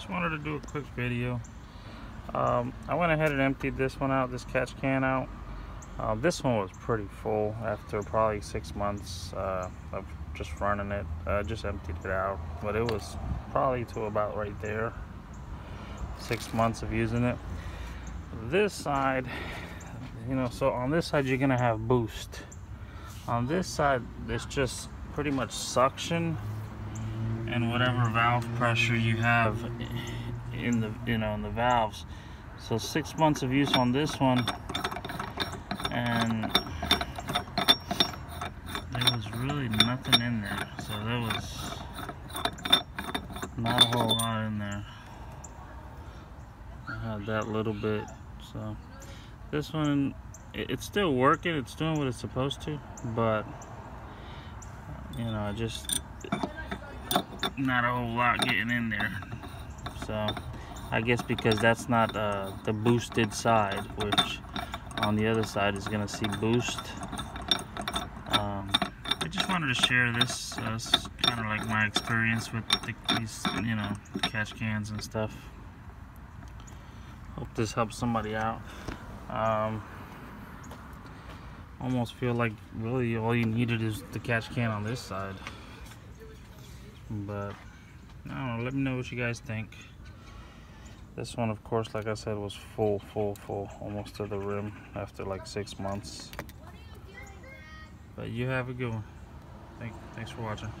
just wanted to do a quick video. Um, I went ahead and emptied this one out, this catch can out. Uh, this one was pretty full after probably six months uh, of just running it. I just emptied it out, but it was probably to about right there. Six months of using it. This side, you know, so on this side you're gonna have boost. On this side, it's just pretty much suction and whatever valve pressure you have in the you know in the valves. So six months of use on this one and there was really nothing in there. So there was not a whole lot in there. I had that little bit so this one it's still working it's doing what it's supposed to but you know I just not a whole lot getting in there. So I guess because that's not uh, the boosted side, which on the other side is going to see boost. Um, I just wanted to share this, uh, kind of like my experience with the, these, you know, catch cans and stuff. Hope this helps somebody out. Um, almost feel like really all you needed is the catch can on this side but I don't know let me know what you guys think. This one of course like I said was full full full almost to the rim after like six months. But you have a good one. Thank, thanks for watching